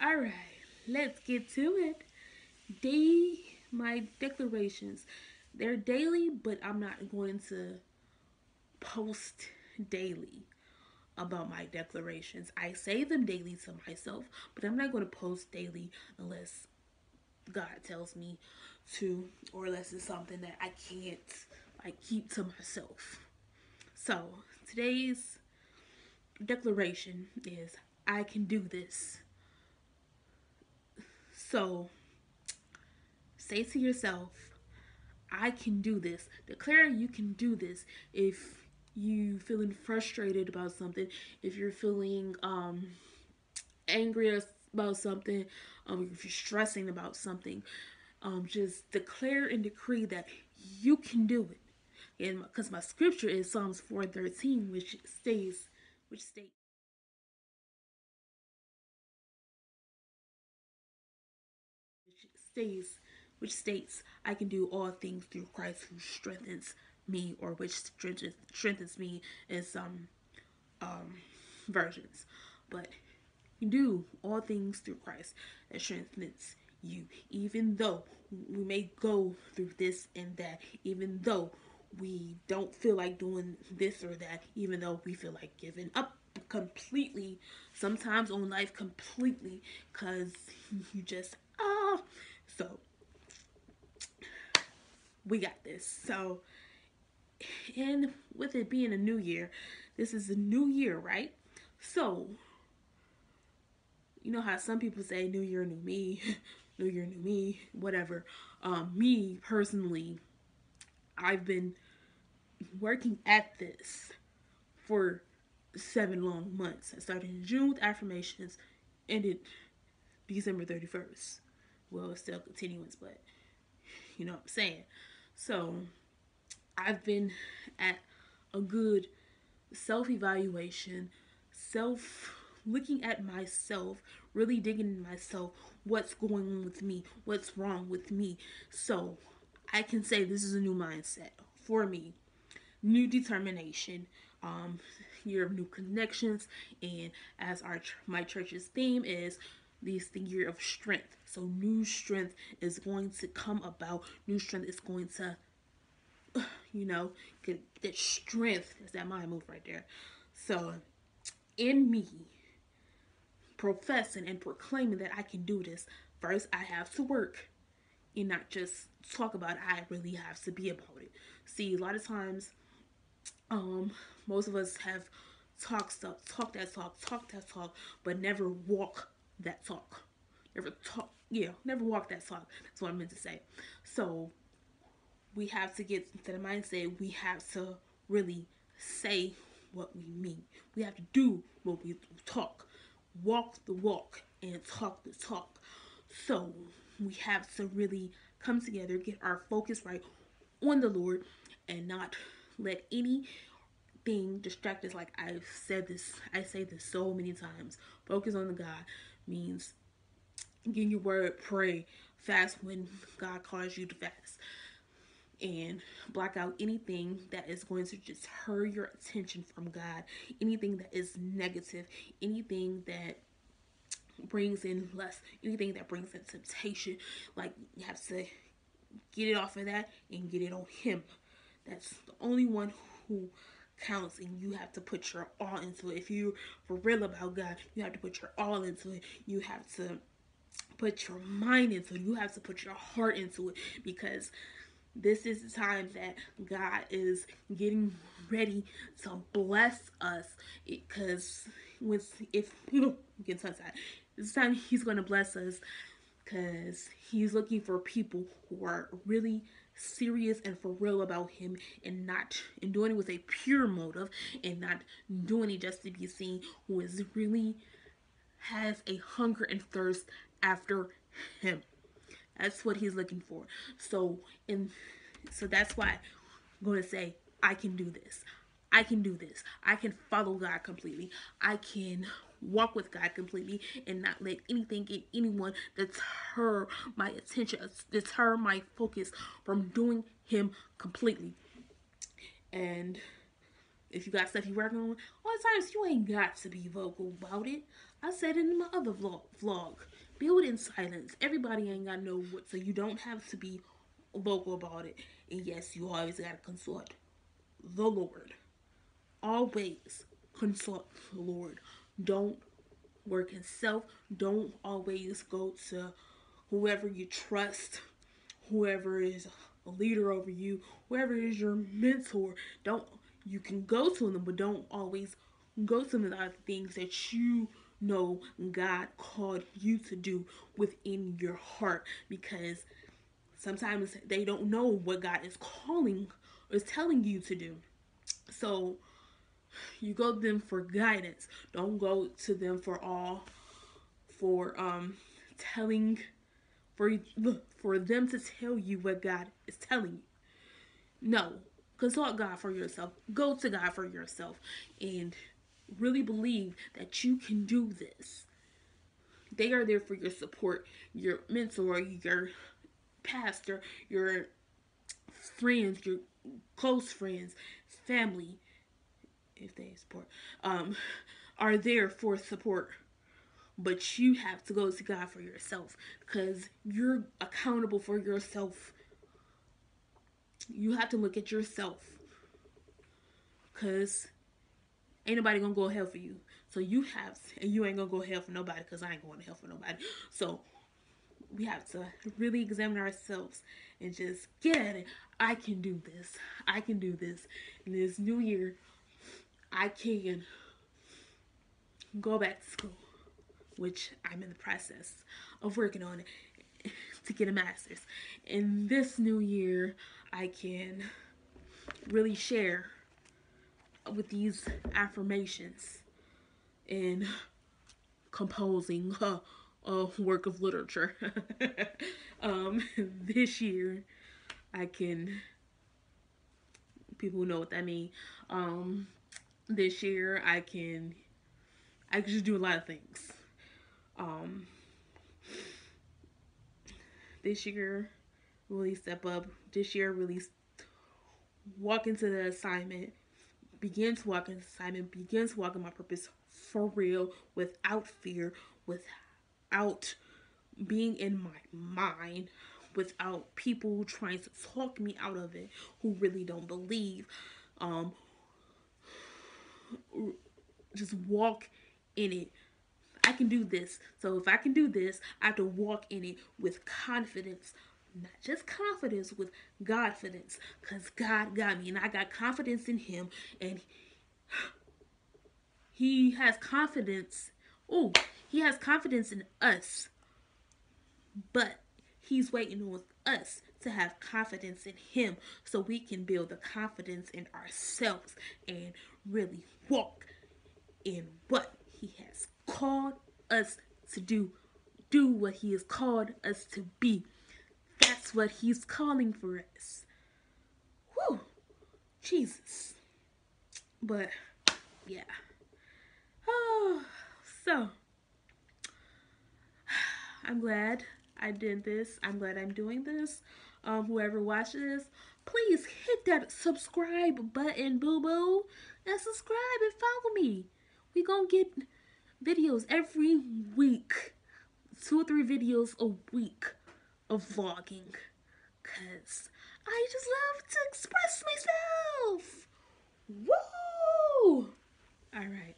Alright, let's get to it. Day, my declarations. They're daily, but I'm not going to post daily about my declarations. I say them daily to myself, but I'm not going to post daily unless God tells me to, or unless it's something that I can't like keep to myself. So today's declaration is I can do this. So say to yourself, I can do this. Declare you can do this. If you feeling frustrated about something, if you're feeling um angry about something, um if you're stressing about something, um just declare and decree that you can do it. And because my scripture is Psalms 4:13 which states which states states which states I can do all things through Christ who strengthens me or which strengthens, strengthens me in some um, versions. But you do all things through Christ that strengthens you. Even though we may go through this and that, even though we don't feel like doing this or that, even though we feel like giving up completely, sometimes on life completely, because you just, ah. So, we got this. So, and with it being a new year, this is a new year, right? So, you know how some people say new year, new me, new year, new me, whatever. Um, me personally, I've been working at this for seven long months. I started in June with affirmations, ended December 31st. Well, it's still continuance but you know what I'm saying. So I've been at a good self evaluation, self looking at myself, really digging in myself, what's going on with me, what's wrong with me. So I can say this is a new mindset for me, new determination, um, year of new connections, and as our my church's theme is this the year of strength. So new strength is going to come about. New strength is going to, you know, get that strength. Is that my move right there? So in me, professing and proclaiming that I can do this, first I have to work and not just talk about it. I really have to be about it. See, a lot of times, um, most of us have talk stuff, talk that talk, talk that talk, but never walk that talk. Never talk, yeah, never walk that talk. That's what I meant to say. So we have to get to the mindset. We have to really say what we mean. We have to do what we talk. Walk the walk and talk the talk. So we have to really come together, get our focus right on the Lord, and not let anything distract us. Like I've said this, I say this so many times. Focus on the God means get your word, pray, fast when God calls you to fast. And block out anything that is going to just hurt your attention from God, anything that is negative, anything that brings in lust, anything that brings in temptation. Like you have to get it off of that and get it on Him. That's the only one who counts and you have to put your all into it. If you're for real about God, you have to put your all into it. You have to put your mind into it. You have to put your heart into it because this is the time that God is getting ready to bless us because with if you know get that this time he's going to bless us because he's looking for people who are really serious and for real about him and not and doing it with a pure motive and not doing it just to be seen who is really has a hunger and thirst after him that's what he's looking for so and so that's why i'm going to say i can do this i can do this i can follow god completely i can walk with God completely and not let anything get anyone deter my attention, deter my focus from doing Him completely. And if you got stuff you're working on, all times you ain't got to be vocal about it. I said it in my other vlog. vlog. Build in silence. Everybody ain't got no what, so you don't have to be vocal about it. And yes, you always gotta consult the Lord. Always consult the Lord. Don't work in self. Don't always go to whoever you trust, whoever is a leader over you, whoever is your mentor. Don't you can go to them, but don't always go to them about things that you know God called you to do within your heart because sometimes they don't know what God is calling or is telling you to do. So you go to them for guidance. Don't go to them for all for um telling for for them to tell you what God is telling you. No, consult God for yourself. Go to God for yourself and really believe that you can do this. They are there for your support, your mentor, your pastor, your friends, your close friends, family, if they support, um, are there for support. But you have to go to God for yourself because you're accountable for yourself. You have to look at yourself because ain't nobody gonna go hell for you. So you have, and you ain't gonna go hell for nobody because I ain't going to hell for nobody. So we have to really examine ourselves and just get at it. I can do this. I can do this. In this new year, I can go back to school, which I'm in the process of working on it to get a master's. In this new year, I can really share with these affirmations in composing a, a work of literature. um, this year, I can, people know what that means. Um, this year, I can, I can just do a lot of things. Um, this year, really step up. This year, really walk into the assignment begin to walk in assignment, begin to walk in my purpose for real, without fear, without being in my mind, without people trying to talk me out of it who really don't believe. Um, just walk in it. I can do this. So if I can do this, I have to walk in it with confidence, not just confidence with Godfidence because God got me and I got confidence in him and he has confidence oh he has confidence in us but he's waiting on us to have confidence in him so we can build the confidence in ourselves and really walk in what he has called us to do do what he has called us to be that's what he's calling for us. Whew. Jesus. But, yeah. Oh, so, I'm glad I did this. I'm glad I'm doing this. Um, whoever watches this, please hit that subscribe button, boo-boo. And subscribe and follow me. We gonna get videos every week. Two or three videos a week of vlogging because I just love to express myself. Woo! All right.